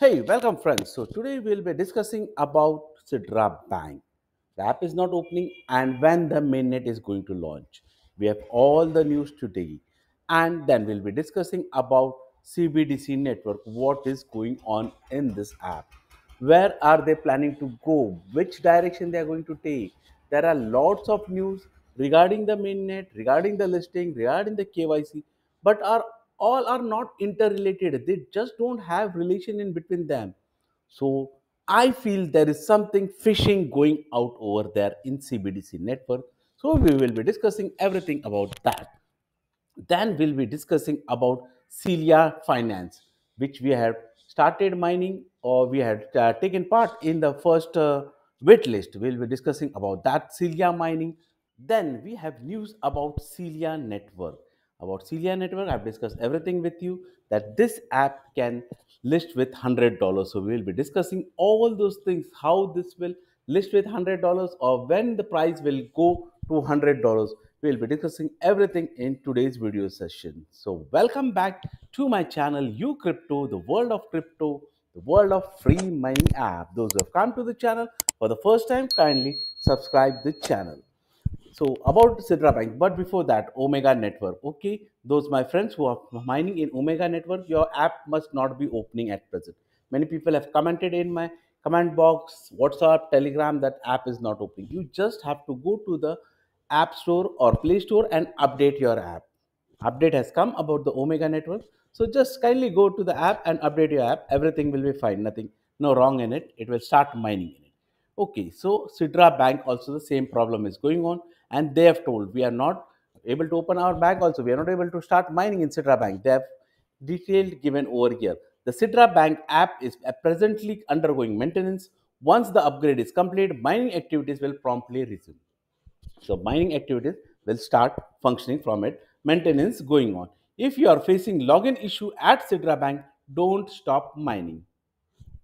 Hey, welcome friends. So today we'll be discussing about Sidra Bank. The app is not opening and when the mainnet is going to launch. We have all the news today. And then we'll be discussing about CBDC network, what is going on in this app. Where are they planning to go? Which direction they are going to take? There are lots of news regarding the mainnet, regarding the listing, regarding the KYC, but are all are not interrelated. They just don't have relation in between them. So I feel there is something phishing going out over there in CBDC network. So we will be discussing everything about that. Then we'll be discussing about Celia Finance, which we have started mining or we had uh, taken part in the first uh, wait list. We'll be discussing about that Celia mining. Then we have news about Celia Network. About Celia Network, I've discussed everything with you that this app can list with $100. So we will be discussing all those things, how this will list with $100 or when the price will go to $100 we'll be discussing everything in today's video session. So, welcome back to my channel, U Crypto, the world of crypto, the world of free mining app. Those who have come to the channel for the first time, kindly subscribe the channel. So, about Sidra Bank, but before that, Omega Network. Okay, those my friends who are mining in Omega Network, your app must not be opening at present. Many people have commented in my comment box, WhatsApp, Telegram that app is not opening. You just have to go to the App Store or Play Store and update your app. Update has come about the Omega network. So just kindly go to the app and update your app. Everything will be fine. Nothing, no wrong in it. It will start mining in it. Okay, so Sidra Bank also the same problem is going on, and they have told we are not able to open our bank. Also, we are not able to start mining in Sidra Bank. They have detailed given over here. The Sidra Bank app is presently undergoing maintenance. Once the upgrade is complete, mining activities will promptly resume. So mining activities will start functioning from it. Maintenance going on. If you are facing login issue at Sidra Bank, don't stop mining.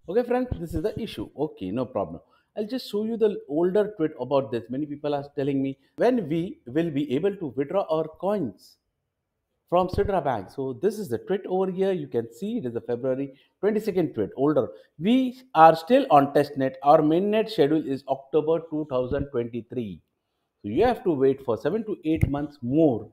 Okay, friends, this is the issue. Okay, no problem. I'll just show you the older tweet about this. Many people are telling me when we will be able to withdraw our coins from Sidra Bank. So this is the tweet over here. You can see it is the February 22nd tweet, older. We are still on testnet. Our mainnet schedule is October 2023. So you have to wait for seven to eight months more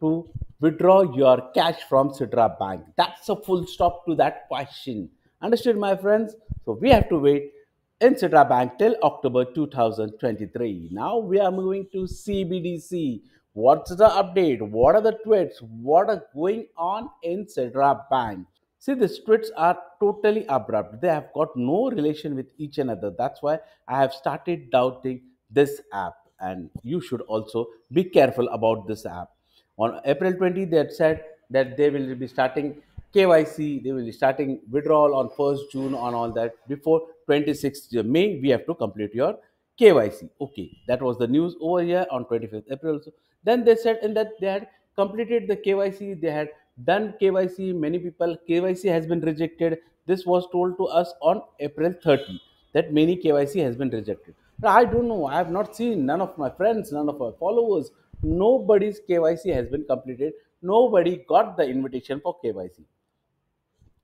to withdraw your cash from Sidra Bank. That's a full stop to that question. Understood, my friends? So we have to wait in Sidra Bank till October 2023. Now we are moving to CBDC. What's the update? What are the tweets? What are going on in Sidra Bank? See, these tweets are totally abrupt. They have got no relation with each another. That's why I have started doubting this app and you should also be careful about this app. On April 20, they had said that they will be starting KYC, they will be starting withdrawal on 1st June on all that. Before 26th May, we have to complete your KYC. Okay, that was the news over here on 25th April. So then they said in that they had completed the KYC, they had done KYC. Many people KYC has been rejected. This was told to us on April 30 that many KYC has been rejected. I don't know. I have not seen none of my friends, none of my followers. Nobody's KYC has been completed. Nobody got the invitation for KYC.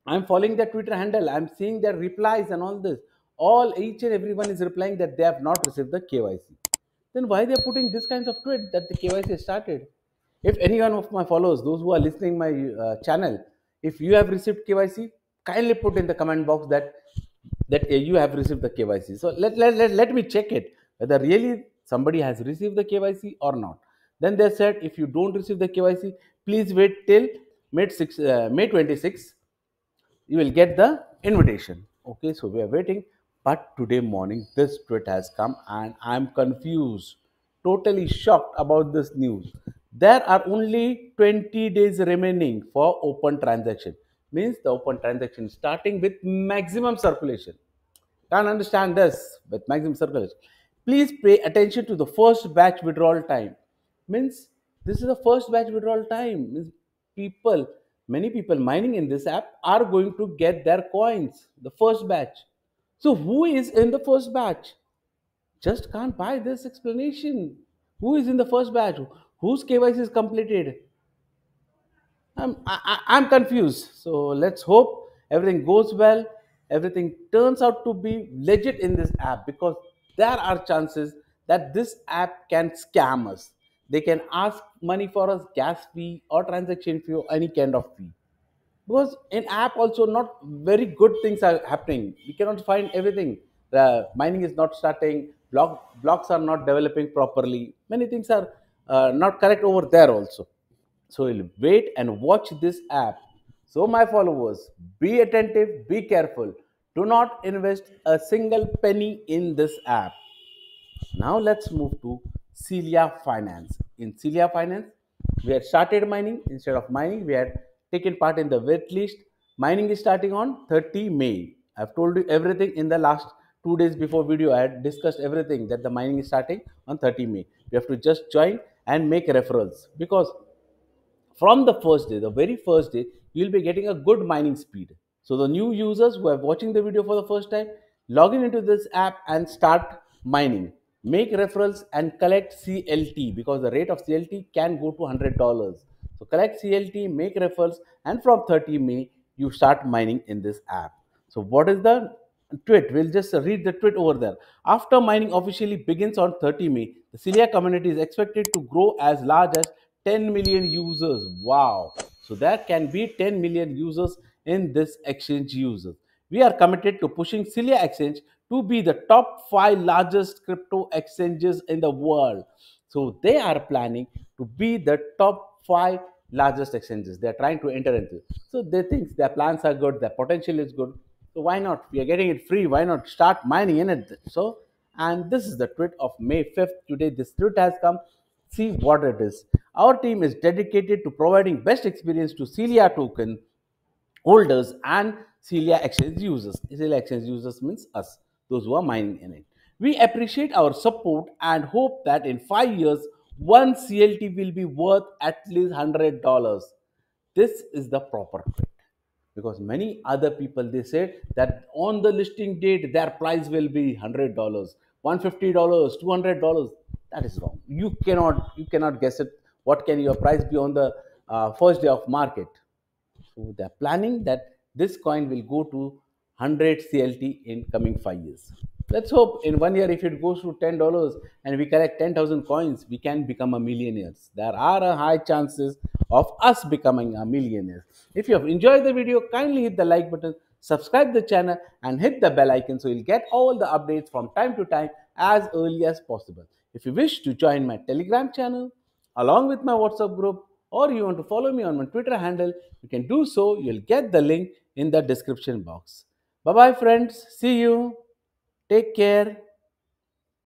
I'm following their Twitter handle. I'm seeing their replies and all this. All each and everyone is replying that they have not received the KYC. Then why they are putting this kinds of tweet that the KYC started? If any one of my followers, those who are listening my uh, channel, if you have received KYC, kindly put in the comment box that that you have received the KYC. So let, let, let, let me check it whether really somebody has received the KYC or not. Then they said if you don't receive the KYC, please wait till May, 6, uh, May 26. You will get the invitation. Okay, so we are waiting. But today morning, this tweet has come and I am confused, totally shocked about this news. There are only 20 days remaining for open transaction means the open transaction starting with maximum circulation. Can't understand this with maximum circulation. Please pay attention to the first batch withdrawal time. Means this is the first batch withdrawal time. Means people, many people mining in this app are going to get their coins, the first batch. So who is in the first batch? Just can't buy this explanation. Who is in the first batch? Whose KYC is completed? I'm, I, I'm confused. So let's hope everything goes well. everything turns out to be legit in this app because there are chances that this app can scam us. They can ask money for us, gas fee or transaction fee or any kind of fee. Because in app also not very good things are happening. We cannot find everything. The mining is not starting. Block blocks are not developing properly. Many things are uh, not correct over there also. So we'll wait and watch this app. So my followers be attentive be careful. Do not invest a single penny in this app. Now let's move to Celia Finance. In Celia Finance, we had started mining. Instead of mining, we had taken part in the wait list. Mining is starting on 30 May. I've told you everything in the last two days before video. I had discussed everything that the mining is starting on 30 May. You have to just join and make referrals because from the first day, the very first day, you'll be getting a good mining speed. So the new users who are watching the video for the first time, log in into this app and start mining. Make referrals and collect CLT because the rate of CLT can go to $100. So collect CLT, make referrals, and from 30 May, you start mining in this app. So what is the tweet? We'll just read the tweet over there. After mining officially begins on 30 May, the Celia community is expected to grow as large as 10 million users. Wow. So there can be 10 million users in this exchange users. We are committed to pushing Celia Exchange to be the top five largest crypto exchanges in the world. So they are planning to be the top five largest exchanges. They are trying to enter into. So they think their plans are good, their potential is good. So why not? We are getting it free. Why not start mining in it? So, and this is the tweet of May 5th. Today, this tweet has come. See what it is. Our team is dedicated to providing best experience to Celia token holders and Celia Exchange users. Celia Exchange users means us, those who are mining in it. We appreciate our support and hope that in five years, one CLT will be worth at least $100. This is the proper fit. Because many other people they say that on the listing date their price will be $100 $150 $200 that is wrong. You cannot you cannot guess it. What can your price be on the uh, first day of market? So they're planning that this coin will go to 100 CLT in coming five years. Let's hope in one year, if it goes to ten dollars and we collect ten thousand coins, we can become a millionaires. There are a high chances of us becoming a millionaire. If you have enjoyed the video, kindly hit the like button, subscribe the channel, and hit the bell icon so you'll get all the updates from time to time as early as possible. If you wish to join my Telegram channel along with my WhatsApp group, or you want to follow me on my Twitter handle, you can do so. You'll get the link in the description box. Bye bye, friends. See you. Take care.